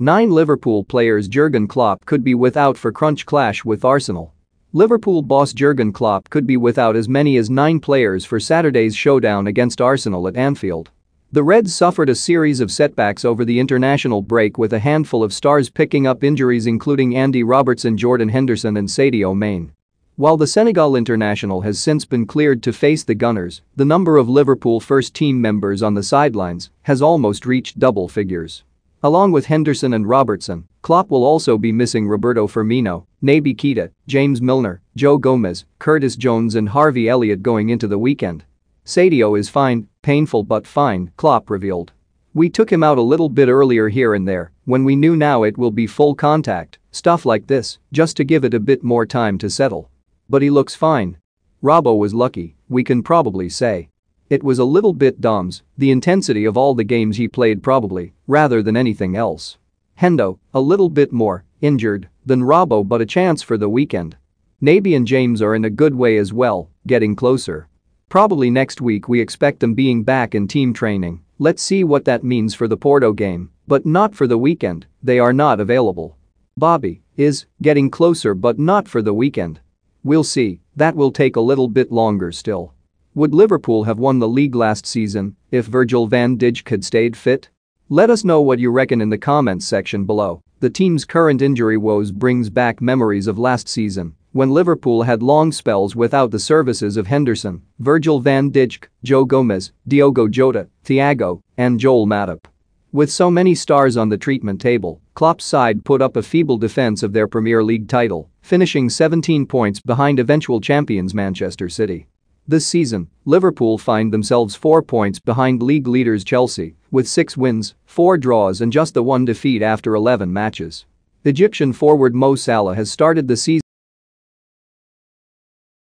Nine Liverpool players Jurgen Klopp could be without for crunch clash with Arsenal. Liverpool boss Jurgen Klopp could be without as many as nine players for Saturday's showdown against Arsenal at Anfield. The Reds suffered a series of setbacks over the international break with a handful of stars picking up injuries including Andy Robertson Jordan Henderson and Sadio Mane. While the Senegal international has since been cleared to face the Gunners, the number of Liverpool first-team members on the sidelines has almost reached double figures. Along with Henderson and Robertson, Klopp will also be missing Roberto Firmino, Naby Keita, James Milner, Joe Gomez, Curtis Jones and Harvey Elliott going into the weekend. Sadio is fine, painful but fine, Klopp revealed. We took him out a little bit earlier here and there, when we knew now it will be full contact, stuff like this, just to give it a bit more time to settle. But he looks fine. Robbo was lucky, we can probably say. It was a little bit Dom's, the intensity of all the games he played probably, rather than anything else. Hendo, a little bit more, injured, than Robbo but a chance for the weekend. Naby and James are in a good way as well, getting closer. Probably next week we expect them being back in team training, let's see what that means for the Porto game, but not for the weekend, they are not available. Bobby is getting closer but not for the weekend. We'll see, that will take a little bit longer still. Would Liverpool have won the league last season if Virgil van Dijk had stayed fit? Let us know what you reckon in the comments section below. The team's current injury woes brings back memories of last season when Liverpool had long spells without the services of Henderson, Virgil van Dijk, Joe Gomez, Diogo Jota, Thiago, and Joel Matip. With so many stars on the treatment table, Klopp's side put up a feeble defense of their Premier League title, finishing 17 points behind eventual champions Manchester City. This season, Liverpool find themselves four points behind league leaders Chelsea, with six wins, four draws and just the one defeat after 11 matches. Egyptian forward Mo Salah has started the season